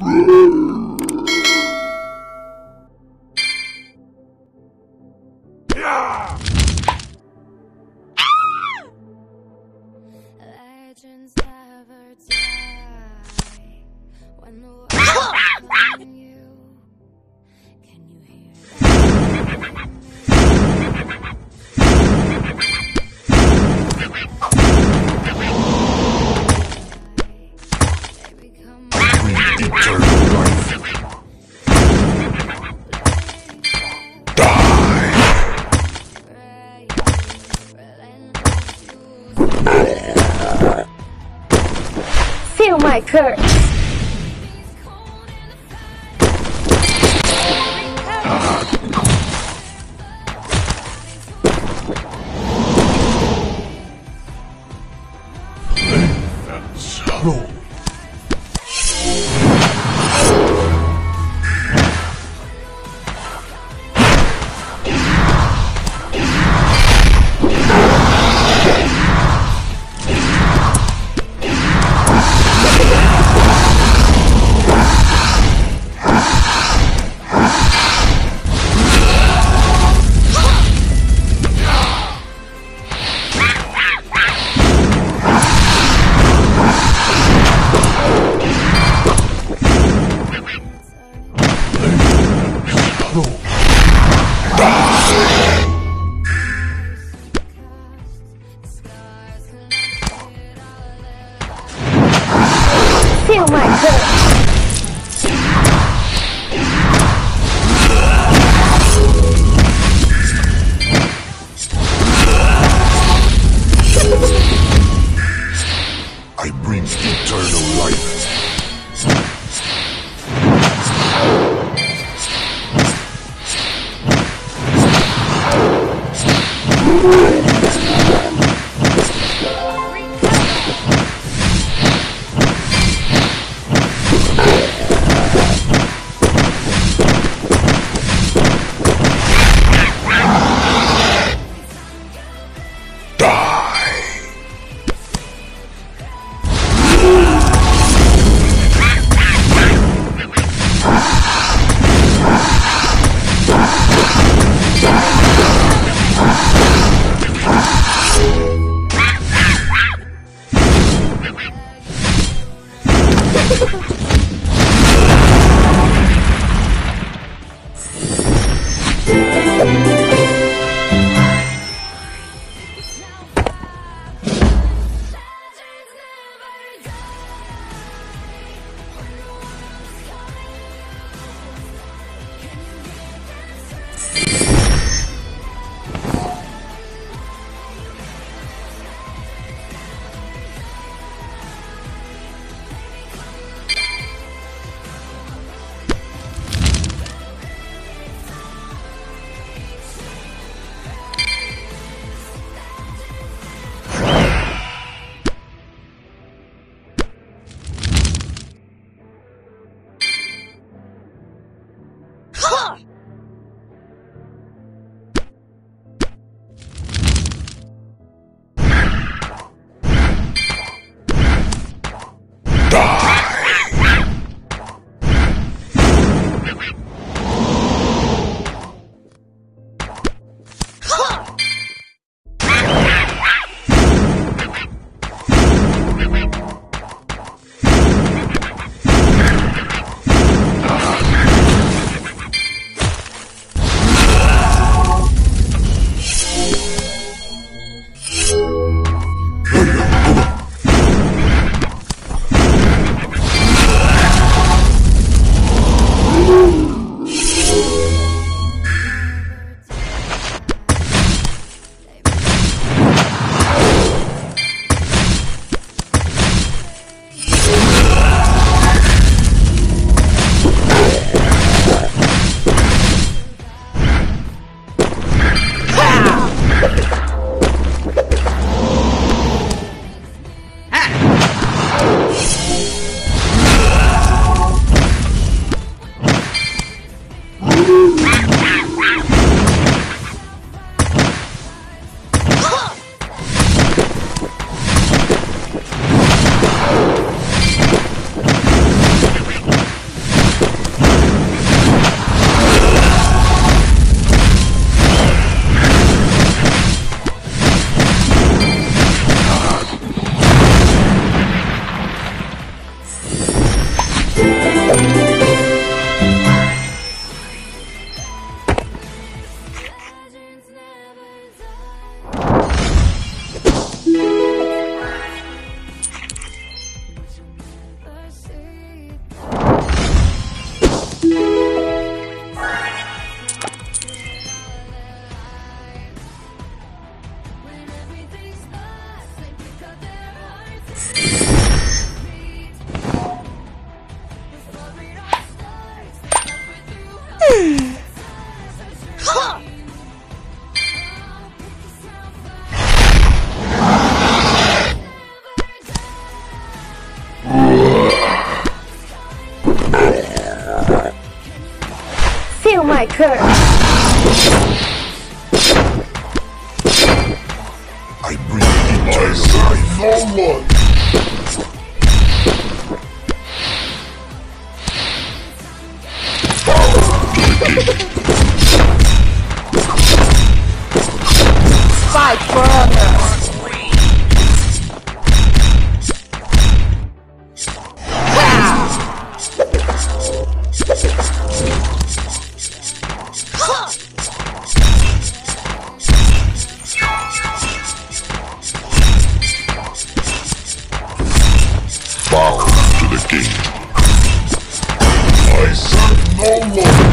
Legends never die when the feel my curse. Roll. Inferno! 手术。Feel my curse. I bring eternal life. No one. Serve